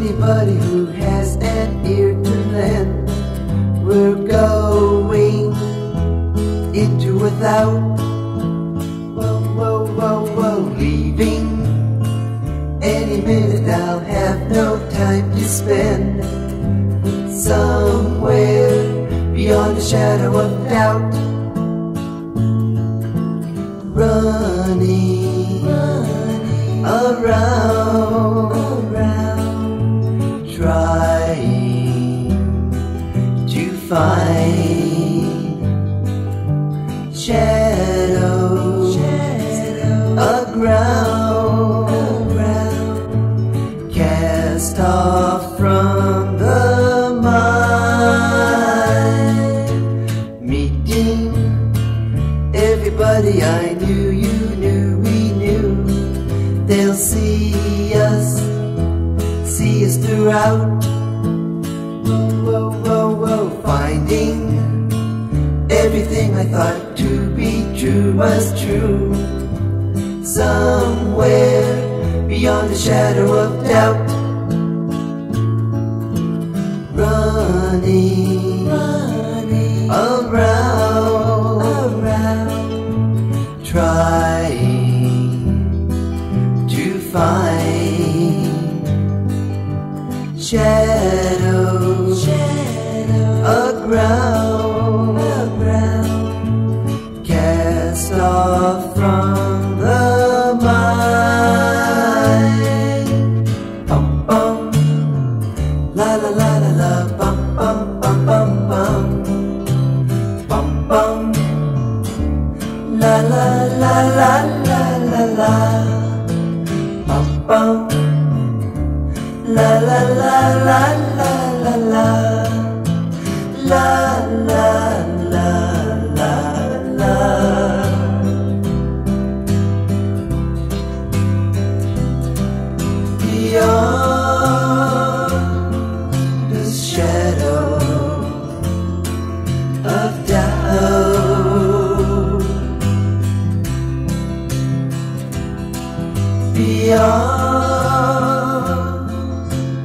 Everybody who has an ear to lend, we're going into without. Whoa, whoa, whoa, whoa, leaving any minute. I'll have no time to spend somewhere beyond the shadow of doubt. Running, running around, find shadows, shadow, aground, aground, cast off from the mind, meeting everybody I knew, you knew, we knew. They'll see us, see us throughout. Everything I thought to be true was true. Somewhere beyond the shadow of doubt. Running, running around, around, trying to find shadows, shadow, aground, from the mind. Bum bum, la la la la la, bum bum bum bum bum, bum bum, la la la la la la la, bum bum. La la la la la. la beyond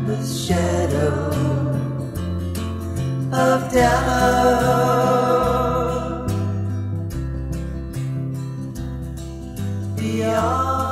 the shadow of doubt. Beyond